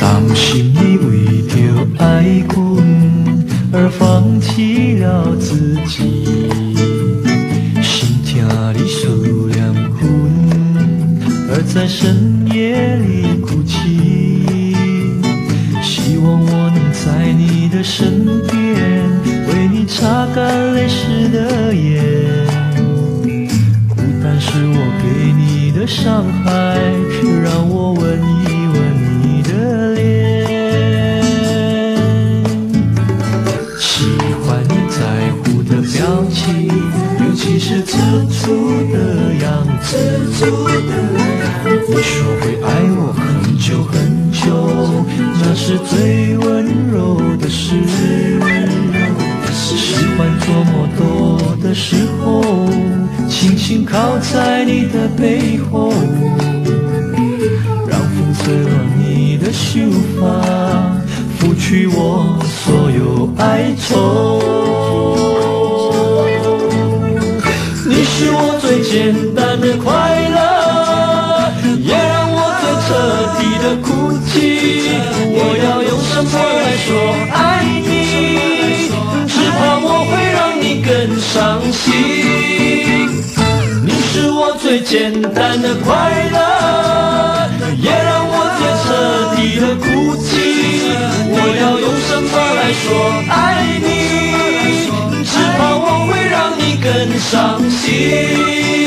当心你为着爱阮而放弃了自己，心疼你思念阮，而在深夜里哭泣。希望我能在你的身边，为你擦干泪湿的眼。孤单是我给你的伤害，你在乎的表情，尤其是吃醋的样子。你说会爱我很久很久，那是最温柔的事。喜欢做梦多的时候，轻轻靠在你的背后，让风吹乱你的秀发，拂去我所有哀愁。是我最简单的快乐，也让我最彻底的哭泣。我要用什么来说爱你？只怕我会让你更伤心。你是我最简单的快乐，也让我最彻底的哭泣。我要用什么来说爱心。